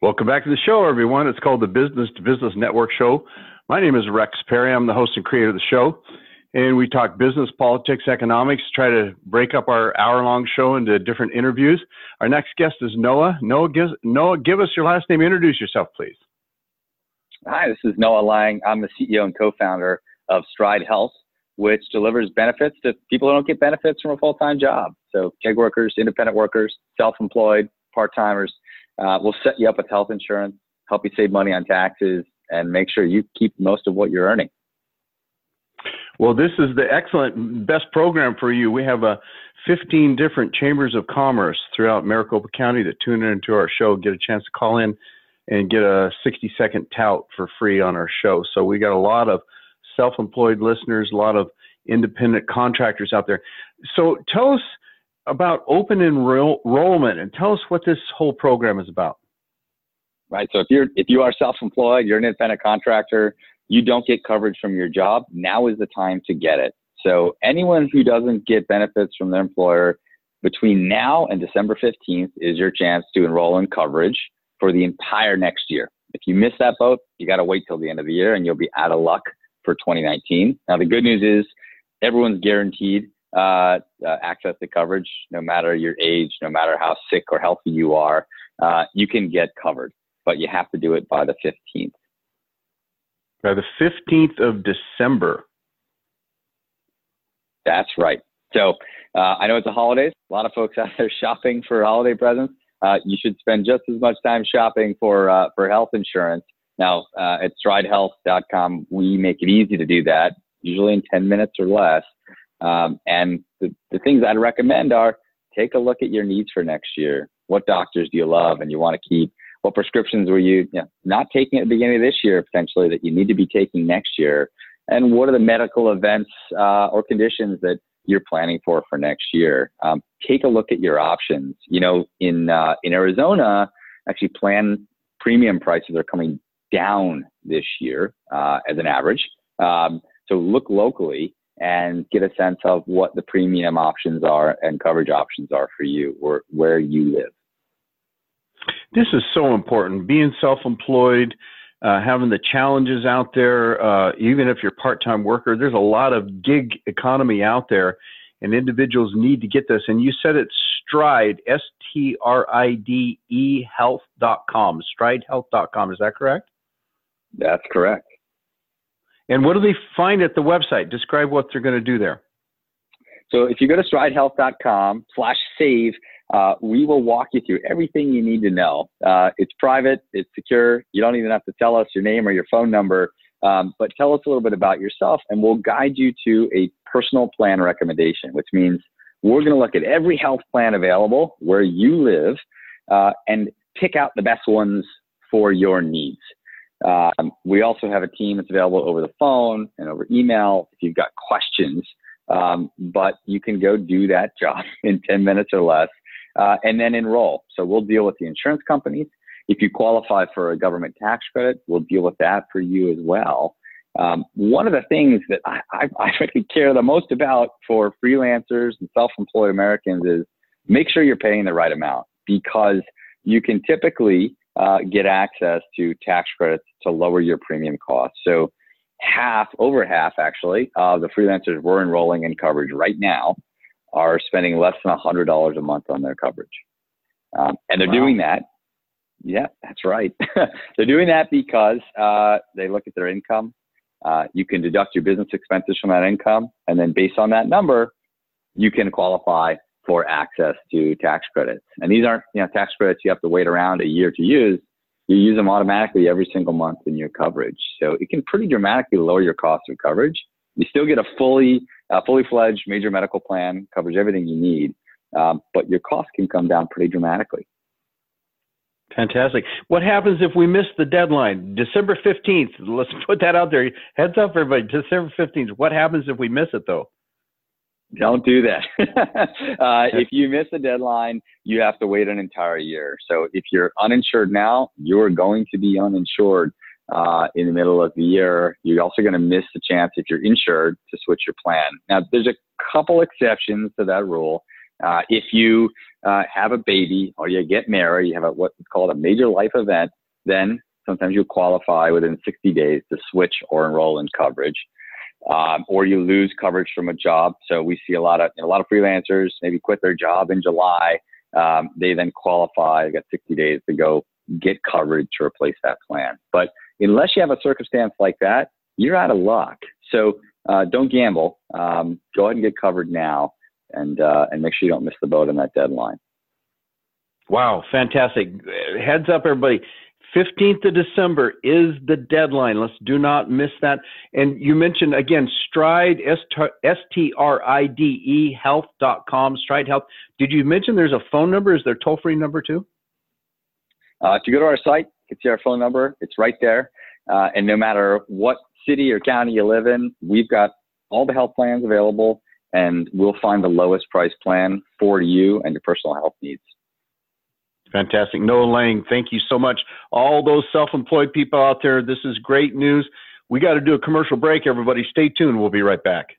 Welcome back to the show, everyone. It's called the Business to Business Network Show. My name is Rex Parry. I'm the host and creator of the show. And we talk business, politics, economics, try to break up our hour long show into different interviews. Our next guest is Noah. Noah, give, Noah, give us your last name. Introduce yourself, please. Hi, this is Noah Lang. I'm the CEO and co founder of Stride Health, which delivers benefits to people who don't get benefits from a full time job. So, gig workers, independent workers, self employed, part timers uh, we'll set you up with health insurance, help you save money on taxes, and make sure you keep most of what you're earning. Well, this is the excellent best program for you. We have a uh, 15 different chambers of commerce throughout Maricopa County that tune into our show, get a chance to call in and get a 60 second tout for free on our show. So we got a lot of self employed listeners, a lot of independent contractors out there. So tell us about open enroll- enrollment and tell us what this whole program is about. Right. So if you're if you are self-employed, you're an independent contractor, you don't get coverage from your job, now is the time to get it. So anyone who doesn't get benefits from their employer between now and December 15th is your chance to enroll in coverage for the entire next year. If you miss that boat, you got to wait till the end of the year and you'll be out of luck for 2019. Now the good news is everyone's guaranteed uh, uh, access to coverage, no matter your age, no matter how sick or healthy you are, uh, you can get covered, but you have to do it by the 15th. By the 15th of December. That's right. So uh, I know it's the holidays. A lot of folks out there shopping for holiday presents. Uh, you should spend just as much time shopping for uh, for health insurance. Now at stridehealth.com, we make it easy to do that, usually in 10 minutes or less. Um, and the, the things I'd recommend are take a look at your needs for next year. What doctors do you love and you want to keep? What prescriptions were you, you know, not taking at the beginning of this year potentially that you need to be taking next year? And what are the medical events uh, or conditions that you're planning for for next year? Um, take a look at your options. You know, in uh, in Arizona, actually, plan premium prices are coming down this year uh, as an average. Um, so look locally and get a sense of what the premium options are and coverage options are for you or where you live. This is so important. Being self employed, uh, having the challenges out there, uh, even if you're a part time worker, there's a lot of gig economy out there, and individuals need to get this. And you said it's Stride, S T R I D E health.com, stridehealth.com. Is that correct? That's correct. And what do they find at the website? Describe what they're going to do there. So if you go to stridehealth.com slash save, uh, we will walk you through everything you need to know. Uh, it's private, it's secure. You don't even have to tell us your name or your phone number, um, but tell us a little bit about yourself and we'll guide you to a personal plan recommendation, which means we're going to look at every health plan available where you live uh, and pick out the best ones for your needs. Um, we also have a team that's available over the phone and over email if you've got questions. Um, but you can go do that job in 10 minutes or less uh, and then enroll. So we'll deal with the insurance companies. If you qualify for a government tax credit, we'll deal with that for you as well. Um, one of the things that I, I, I really care the most about for freelancers and self-employed Americans is make sure you're paying the right amount because you can typically uh, get access to tax credits to lower your premium costs. So half, over half actually, of the freelancers we're enrolling in coverage right now are spending less than $100 a month on their coverage. Um, and they're wow. doing that. Yeah, that's right. they're doing that because uh, they look at their income. Uh, you can deduct your business expenses from that income, and then based on that number, you can qualify for access to tax credits. And these aren't, you know, tax credits you have to wait around a year to use. You use them automatically every single month in your coverage. So it can pretty dramatically lower your cost of coverage. You still get a fully, uh, fully fledged major medical plan, covers everything you need, um, but your cost can come down pretty dramatically. Fantastic. What happens if we miss the deadline? December 15th. Let's put that out there. Heads up, everybody. December 15th. What happens if we miss it, though? Don't do that. uh, if you miss a deadline, you have to wait an entire year. So if you're uninsured now, you're going to be uninsured uh, in the middle of the year. You're also going to miss the chance if you're insured to switch your plan. Now, there's a couple exceptions to that rule. Uh, if you uh, have a baby or you get married, you have a, what's called a major life event, then sometimes you qualify within 60 days to switch or enroll in coverage. Um, or you lose coverage from a job. So we see a lot of a lot of freelancers maybe quit their job in July. Um, they then qualify. They Got 60 days to go get coverage to replace that plan. But unless you have a circumstance like that, you're out of luck. So uh, don't gamble. Um, go ahead and get covered now, and uh, and make sure you don't miss the boat on that deadline. Wow, fantastic! Heads up, everybody. 15th of December is the deadline. Let's do not miss that. And you mentioned again, Stride, S T R I D E health.com, Stride Health. Did you mention there's a phone number? Is there a toll free number too? Uh, if you go to our site, you can see our phone number. It's right there. Uh, and no matter what city or county you live in, we've got all the health plans available and we'll find the lowest price plan for you and your personal health needs. Fantastic. Noah Lang, thank you so much. All those self employed people out there, this is great news. We got to do a commercial break, everybody. Stay tuned. We'll be right back.